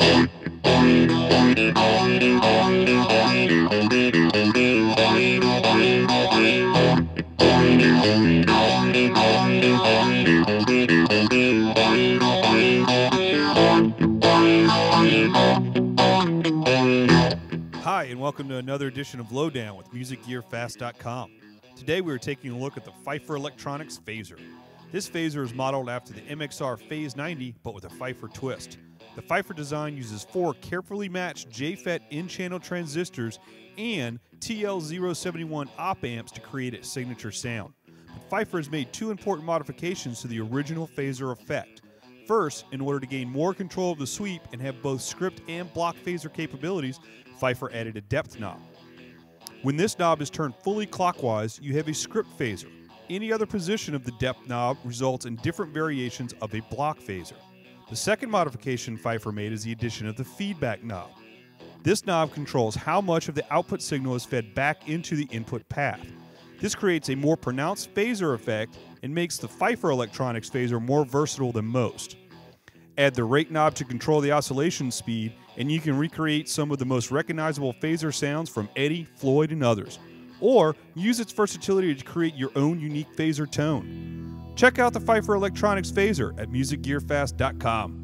Hi, and welcome to another edition of Lowdown with MusicGearFast.com. Today we are taking a look at the Pfeiffer Electronics Phaser. This phaser is modeled after the MXR Phase 90, but with a Pfeiffer twist. The Pfeiffer design uses four carefully matched JFET N-channel transistors and TL071 op amps to create its signature sound. But Pfeiffer has made two important modifications to the original phaser effect. First, in order to gain more control of the sweep and have both script and block phaser capabilities, Pfeiffer added a depth knob. When this knob is turned fully clockwise, you have a script phaser. Any other position of the depth knob results in different variations of a block phaser. The second modification Pfeiffer made is the addition of the feedback knob. This knob controls how much of the output signal is fed back into the input path. This creates a more pronounced phaser effect and makes the Pfeiffer Electronics phaser more versatile than most. Add the rate knob to control the oscillation speed, and you can recreate some of the most recognizable phaser sounds from Eddie, Floyd, and others. Or use its versatility to create your own unique phaser tone. Check out the Pfeiffer Electronics phaser at musicgearfast.com.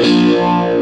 Thank you.